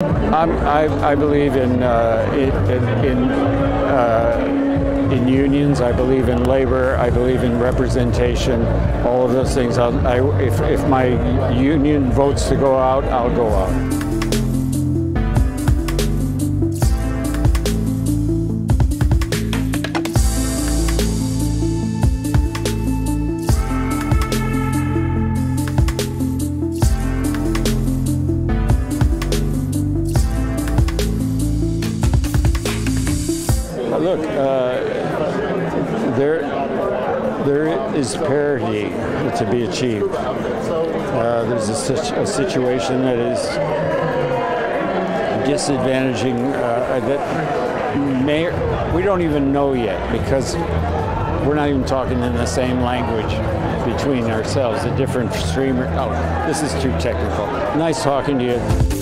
I, I believe in uh, in in, uh, in unions. I believe in labor. I believe in representation. All of those things. I, if if my union votes to go out, I'll go out. Look, uh, there, there is parity to be achieved. Uh, there's a, a, situation that is disadvantaging uh, that may, we don't even know yet because we're not even talking in the same language between ourselves. A different streamer. Oh, this is too technical. Nice talking to you.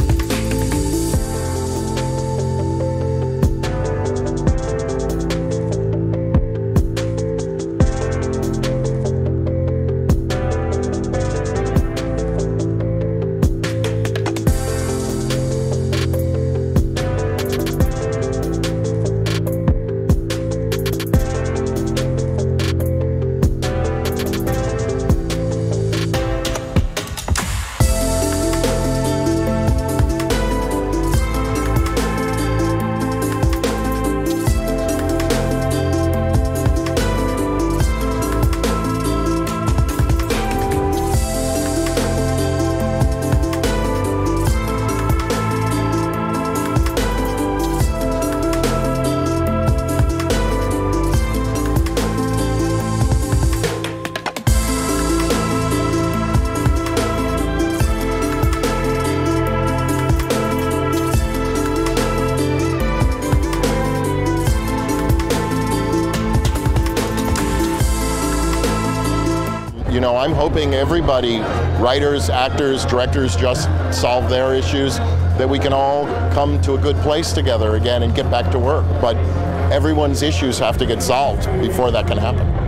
You know, I'm hoping everybody, writers, actors, directors, just solve their issues, that we can all come to a good place together again and get back to work. But everyone's issues have to get solved before that can happen.